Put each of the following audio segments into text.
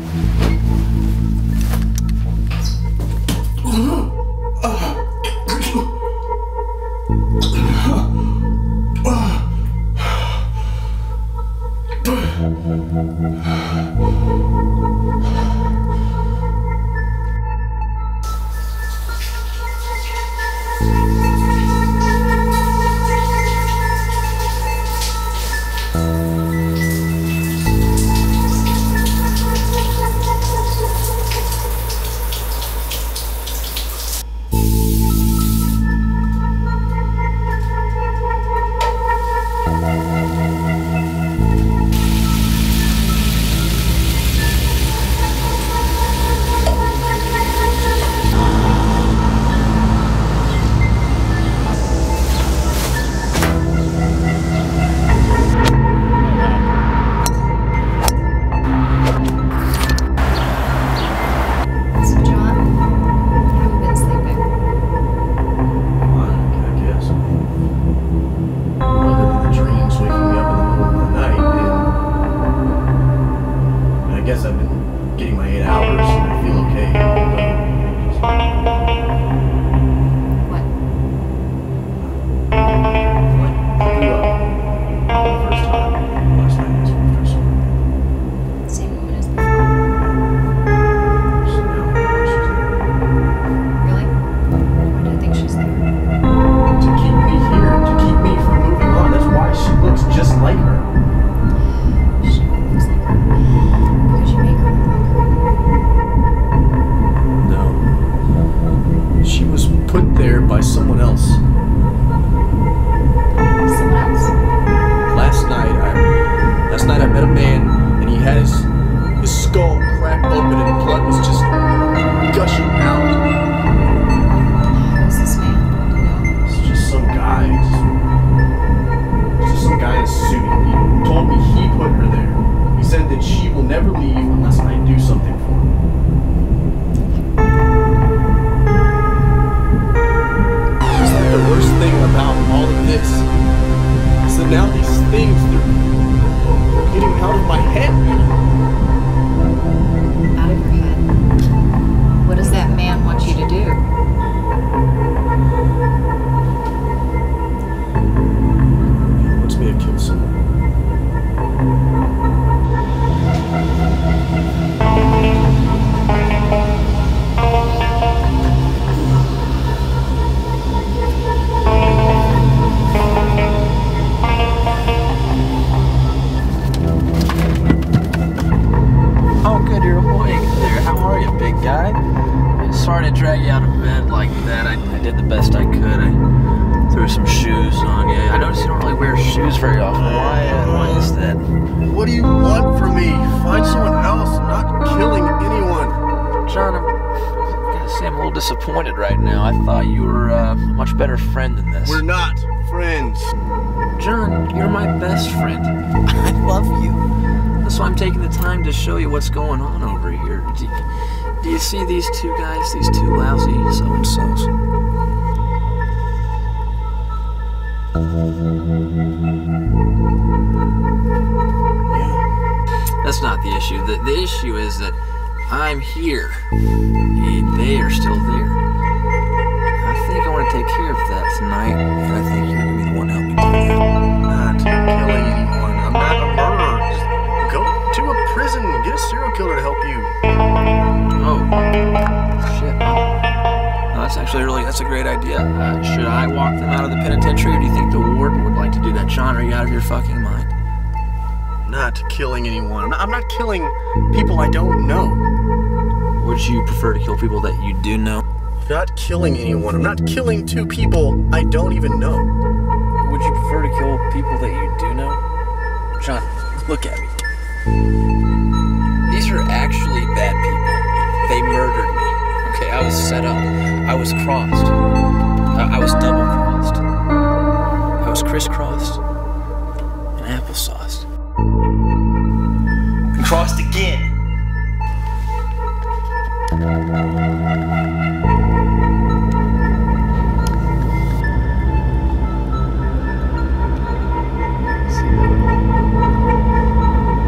Fuck. By someone else. Sorry to drag you out of bed like that. I, I did the best I could. I threw some shoes on you. I noticed you don't really wear shoes very often. Why, uh, why is that? What do you want from me? Find someone else. I'm not killing anyone. John, I'm, I gotta say, I'm a little disappointed right now. I thought you were uh, a much better friend than this. We're not friends. John, you're my best friend. I love you. That's why I'm taking the time to show you what's going on over here. Do you, do you see these two guys, these two lousy so and so's? Yeah. That's not the issue. The, the issue is that I'm here. and They are still there. I think I want to take care of that tonight, and I think killer to help you. Oh, shit. No, that's actually really, that's a great idea. Uh, should I walk them out of the penitentiary, or do you think the warden would like to do that? John, are you out of your fucking mind? Not killing anyone. I'm not, I'm not killing people I don't know. Would you prefer to kill people that you do know? Not killing anyone. I'm not killing two people I don't even know. Would you prefer to kill people that you do know? John, look at me. set up. I was crossed. I, I was double crossed. I was crisscrossed and applesauce. And crossed again.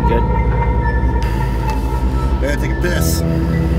Good. Better take this.